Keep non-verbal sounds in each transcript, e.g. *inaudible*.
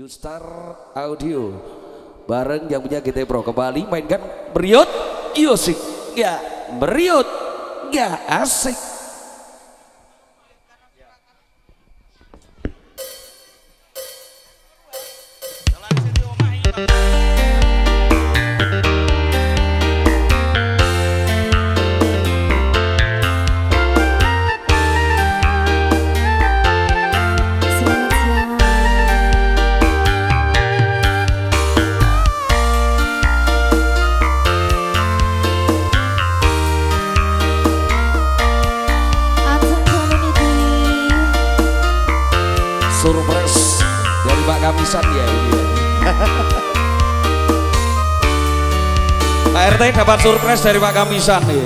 New Star Audio. Bareng yang punya GT Pro. Kembali mainkan Beriot Yosik ya Beriot ya asik. surprise dari Pak Kamisan ya ini ya. Pak RT dapat surprise dari Pak Kamisan. ya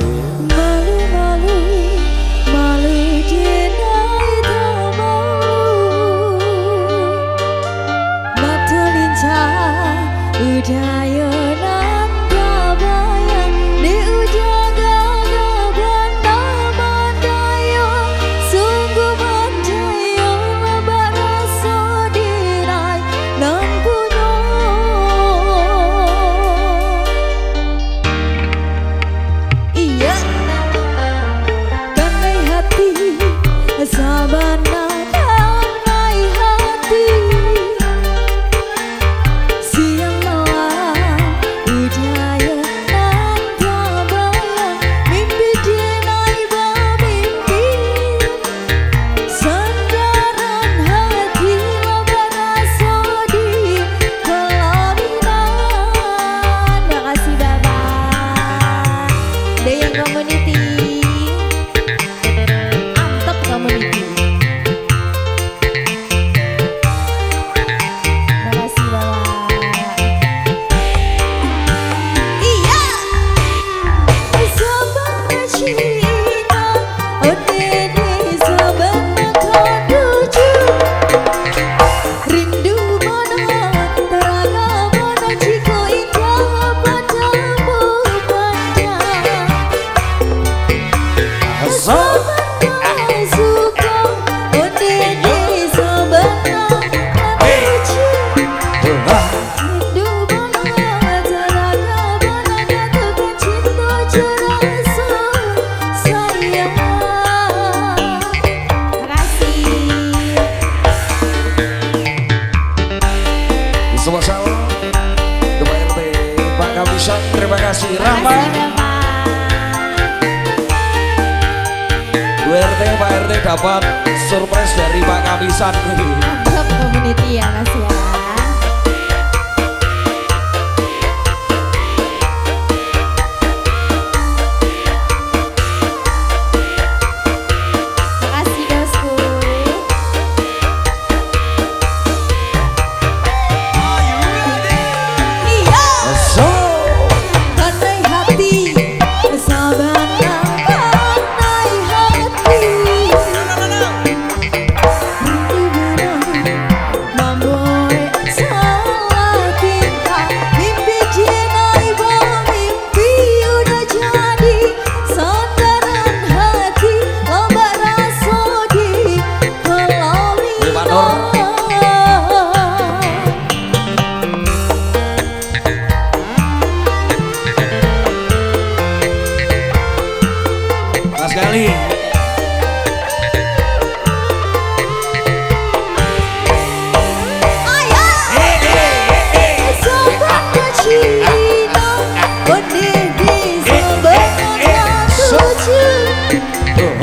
semua salam. Ketua RT Pak Kapisan terima kasih. Rahma Dua RT Pak RT dapat surprise dari Pak Kapisan *laughs*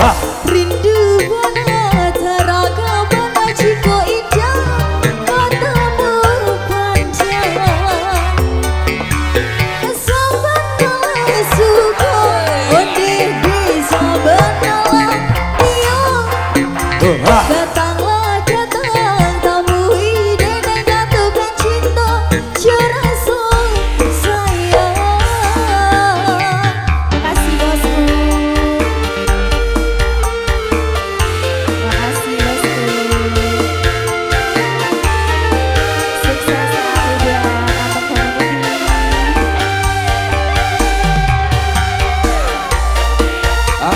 와.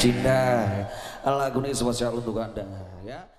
Cinta. Lagu ini spesial untuk Anda ya.